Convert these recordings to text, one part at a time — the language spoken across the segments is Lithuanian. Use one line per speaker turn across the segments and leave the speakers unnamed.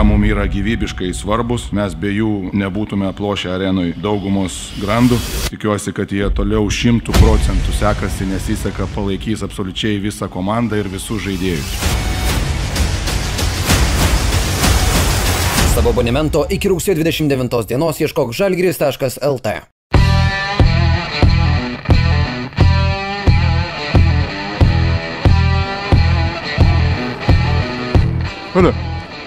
Jie mums yra gyvybiškai svarbus, mes be jų nebūtume aplošę arenui daugumos grandų. Tikiuosi, kad jie toliau šimtų procentų sekasi, nesiseka, palaikys absoliučiai visą komandą ir visus žaidėjus.
Savo abonemento iki rugsėjo 29 dienos ieškok žalgris.lt.
Hola.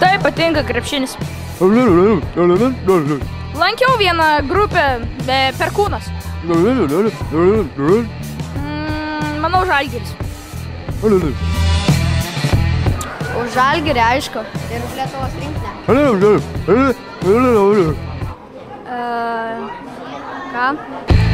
Taip patinka krepšinis. Lankiau vieną grupę be perkūnas. Mm, manau, žalgeris.
Už žalgerį, aišku. Ir už Lietuvos rinktinę. Uh, ką?